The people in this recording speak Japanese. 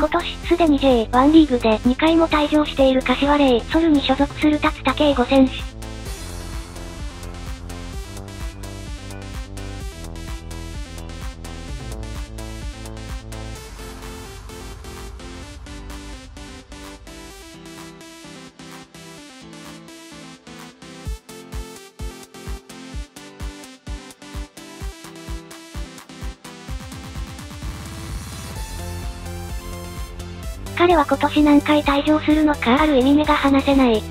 今年、すでに J1 リーグで2回も退場している柏レイソルに所属する達武英吾選手。彼は今年何回退場するのかある意味目が離せない。